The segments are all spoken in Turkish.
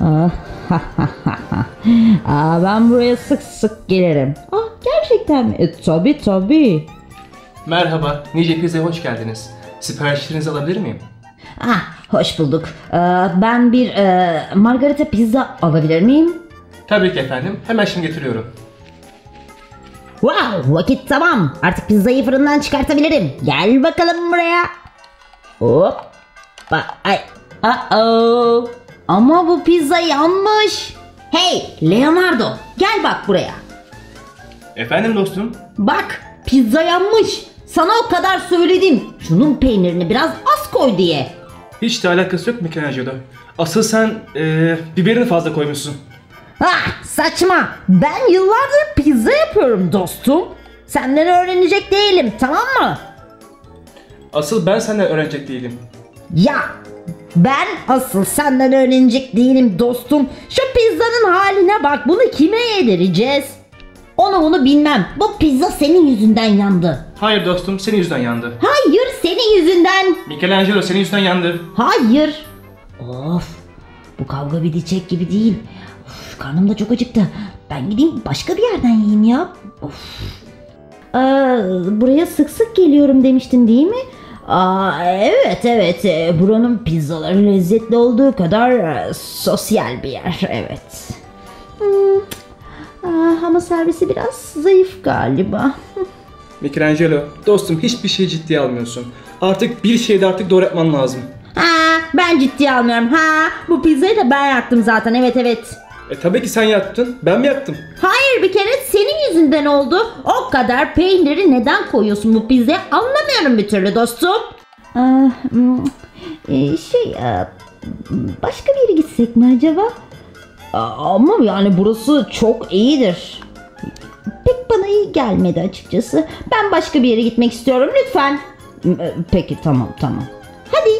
Ah, Aa, ben buraya sık sık gelirim. Ah, gerçekten mi? E, tabii tabii. Merhaba, Nice Pizza'ya hoş geldiniz. Siparişlerinizi alabilir miyim? Ah, hoş bulduk. Ee, ben bir e, margarita pizza alabilir miyim? Tabii ki efendim, hemen şimdi getiriyorum. Wow, vakit tamam. Artık pizzayı fırından çıkartabilirim. Gel bakalım buraya. Hop. Ay. Uh-oh. Ama bu pizza yanmış. Hey, Leonardo, gel bak buraya. Efendim dostum? Bak, pizza yanmış. Sana o kadar söyledim. Şunun peynirini biraz az koy diye. Hiç de alakası yok Michelangelo. Asıl sen eee biberini fazla koymuşsun. Ah, saçma. Ben yıllardır pizza yapıyorum dostum. Senden öğrenecek değilim, tamam mı? Asıl ben senden öğrenecek değilim. Ya ben asıl senden öğrenecek değilim dostum. Şu pizzanın haline bak bunu kime yedireceğiz? Onu bunu bilmem. Bu pizza senin yüzünden yandı. Hayır dostum, senin yüzünden yandı. Hayır senin yüzünden. Michelangelo senin yüzünden yandı. Hayır. Of bu kavga bitecek gibi değil. Of, karnım da çok acıktı. Ben gideyim başka bir yerden yiyeyim ya. Of. Aa, buraya sık sık geliyorum demiştin değil mi? Aa, evet evet Ee, buranın pizzaları lezzetli olduğu kadar e, sosyal bir yer evet. Hmm. Aa, ama servisi biraz zayıf galiba. Michelangelo, dostum hiçbir şeyi ciddiye almıyorsun. Artık bir şeyi de artık doğru yapman lazım. Ha, ben ciddiye almıyorum. Ha, bu pizzayı da ben yaptım zaten. Evet evet. E tabii ki sen yaptın, ben mi yaptım? Hayır bir kere senin yüzünden oldu. O kadar peyniri neden koyuyorsun bu pizzaya anlamıyorum bir türlü dostum. Aa, hmm, e, şey e, başka bir yere gitsek mi acaba? Ama yani burası çok iyidir. Pek bana iyi gelmedi açıkçası. Ben başka bir yere gitmek istiyorum lütfen. E, Peki tamam tamam. Hadi.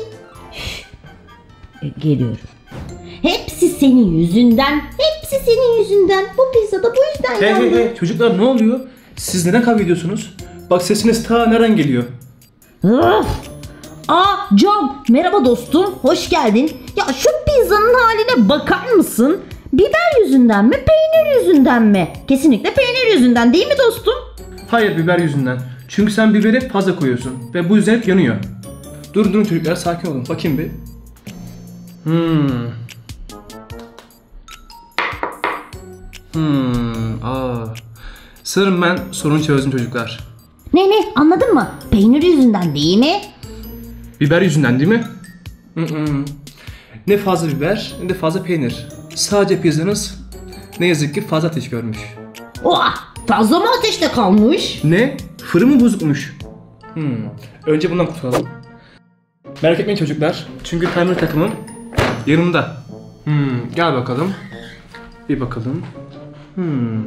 Geliyorum. Hepsi senin yüzünden. Hepsi senin yüzünden. Bu pizza da bu yüzden Hey yandı. hey hey, çocuklar ne oluyor? Siz neden kavga ediyorsunuz? Bak sesiniz ta nereden geliyor? Öf! Aa Can merhaba dostum hoş geldin. Ya şu pizzanın haline bakar mısın? Biber yüzünden mi peynir yüzünden mi? Kesinlikle peynir yüzünden değil mi dostum? Hayır biber yüzünden. Çünkü sen biberi hep fazla koyuyorsun ve bu yüzden hep yanıyor. Durun durun çocuklar sakin olun. Bakayım bir. Hmm. Hmm. Aa. Sanırım ben sorunu çözdüm çocuklar. Ne ne anladın mı? Peynir yüzünden değil mi? Biber yüzünden değil mi? Mm-mm. Ne fazla biber ne de fazla peynir. Sadece pizzanız ne yazık ki fazla ateş görmüş. Oha fazla mı ateşte kalmış? Ne? Fırın mı bozukmuş? Hmm. Önce bundan kurtulalım. Merak etmeyin çocuklar. Çünkü timer takımım yanımda. Hmm. Gel bakalım. Bir bakalım. Hmm.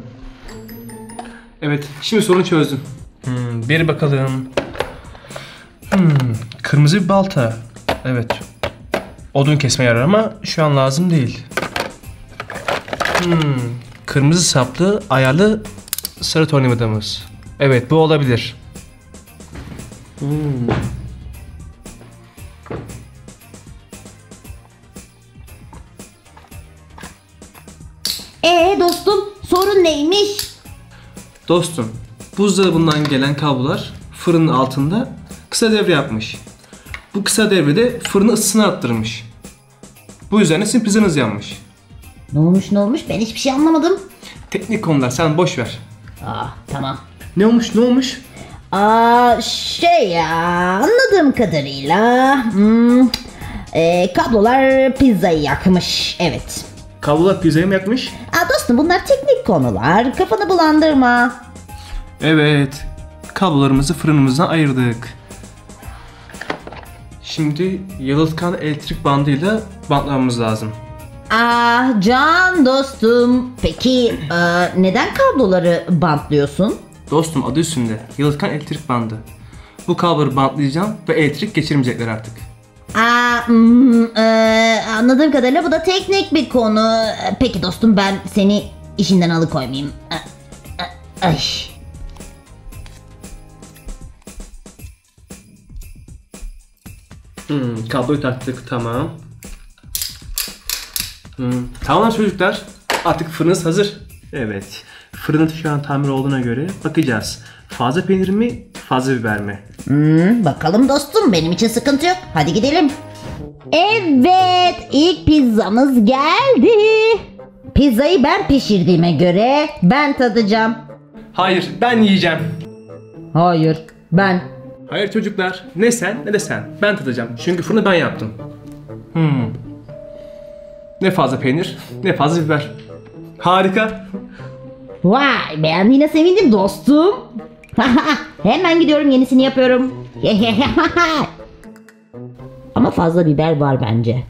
Evet. Şimdi sorunu çözdüm. Hmm. Bir bakalım. Hmm. Kırmızı bir balta. Evet. Odun kesme yarar ama şu an lazım değil. Hmm. Kırmızı saplı ayarlı sarı tornavidamız. Evet bu olabilir. Hmm. Ee dostum sorun neymiş? Dostum, buzdolabından gelen kablolar fırının altında kısa devre yapmış. Bu kısa devrede fırının ısısını arttırmış. Bu yüzden de sizin pizzanız yanmış. Ne olmuş ne olmuş ben hiçbir şey anlamadım. Teknik konular sen boş ver. Aa tamam. Ne olmuş ne olmuş? Aa şey ya anladığım kadarıyla hmm, e, kablolar pizzayı yakmış evet. Kablolar pizzayı mı yakmış? Aa dostum bunlar teknik konular kafanı bulandırma. Evet. Kablolarımızı fırınımızdan ayırdık. Şimdi yalıtkan elektrik bandıyla bantlamamız lazım. Ah can dostum peki e, neden kabloları bantlıyorsun? Dostum adı üstünde. Yalıtkan elektrik bandı. Bu kabloları bantlayacağım ve elektrik geçirmeyecekler artık. Aa, hmm, e, anladığım kadarıyla bu da teknik bir konu. Peki dostum ben seni işinden alıkoymayayım. A- a- Ay. Hmm, kabloyu taktık tamam. Hmm, Tamam çocuklar. Artık fırınız hazır. Evet. Fırının şu an tamir olduğuna göre bakacağız. Fazla peynir mi, fazla biber mi? Hmm, bakalım dostum benim için sıkıntı yok. Hadi gidelim. Evet ilk pizzamız geldi. Pizzayı ben pişirdiğime göre ben tadacağım. Hayır, ben yiyeceğim. Hayır ben. Hayır çocuklar. Ne sen ne de sen. Ben tadacağım. Çünkü fırını ben yaptım. Hmm. Ne fazla peynir, ne fazla biber. Harika. Vay beğendiğine sevindim dostum. Hemen gidiyorum yenisini yapıyorum. Ama fazla biber var bence.